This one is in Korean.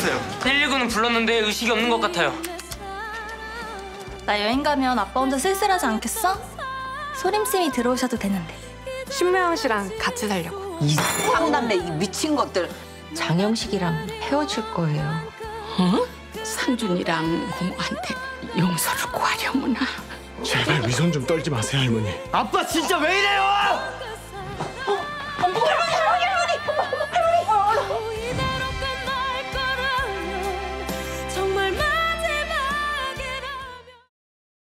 불렀어요. 119는 불렀는데 의식이 없는 것 같아요. 나 여행 가면 아빠 혼자 쓸쓸하지 않겠어? 소림쌤이 들어오셔도 되는데. 신명영 씨랑 같이 살려고. 이 상남매 이 미친 것들. 장영식이랑 헤어질 거예요. 어? 상준이랑 고모한테 용서를 구하려무나. 제발 위선 좀 떨지 마세요 할머니. 아빠 진짜 왜 이래요?